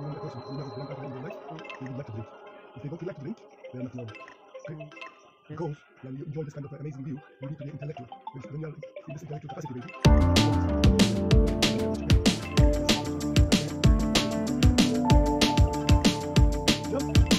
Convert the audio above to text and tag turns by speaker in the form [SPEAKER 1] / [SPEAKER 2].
[SPEAKER 1] you question, you you would like to drink. If they don't like to drink, they are not normal. Okay? Because when you enjoy this kind of amazing view, you need to be intellectual. When you are in this intellectual capacity, baby. Jump.